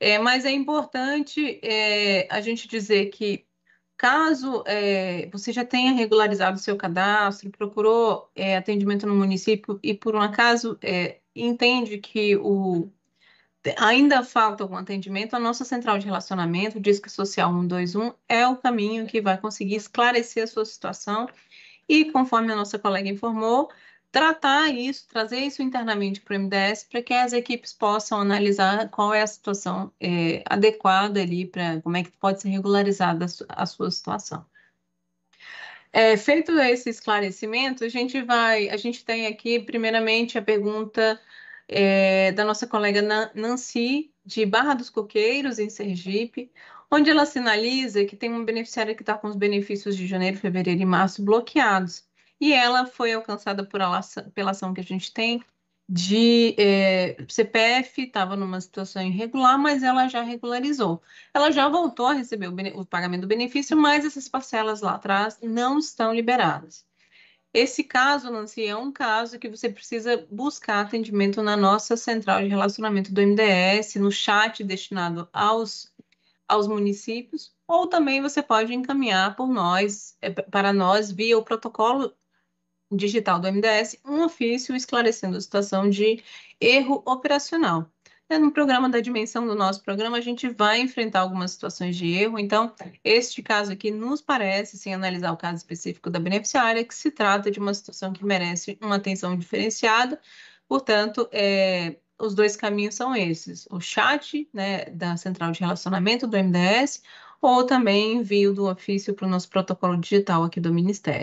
É, mas é importante é, a gente dizer que, caso é, você já tenha regularizado o seu cadastro, procurou é, atendimento no município e, por um acaso, é, entende que o, ainda falta algum atendimento, a nossa central de relacionamento, o Disque Social 121, é o caminho que vai conseguir esclarecer a sua situação. E, conforme a nossa colega informou, tratar isso, trazer isso internamente para o MDS, para que as equipes possam analisar qual é a situação é, adequada ali, para como é que pode ser regularizada a sua situação. É, feito esse esclarecimento, a gente vai, a gente tem aqui, primeiramente, a pergunta é, da nossa colega Nancy, de Barra dos Coqueiros, em Sergipe, onde ela sinaliza que tem uma beneficiária que está com os benefícios de janeiro, fevereiro e março bloqueados e ela foi alcançada por ação, pela ação que a gente tem de é, CPF, estava numa situação irregular, mas ela já regularizou. Ela já voltou a receber o, o, pagamento do benefício, mas essas parcelas lá atrás não estão liberadas. Esse caso, Nancy, é um caso que você precisa buscar atendimento na nossa central de relacionamento do MDS, no chat destinado aos, aos municípios, ou também você pode encaminhar por nós, é, para nós, via o protocolo digital do MDS um ofício esclarecendo a situação de erro operacional. É, no programa da dimensão do nosso programa, a gente vai enfrentar algumas situações de erro, então, este caso aqui nos parece, sem analisar o caso específico da beneficiária, que se trata de uma situação que merece uma atenção diferenciada, portanto, é, os dois caminhos são esses: o chat né, da central de relacionamento do MDS, ou também envio do ofício para o nosso protocolo digital aqui do Ministério.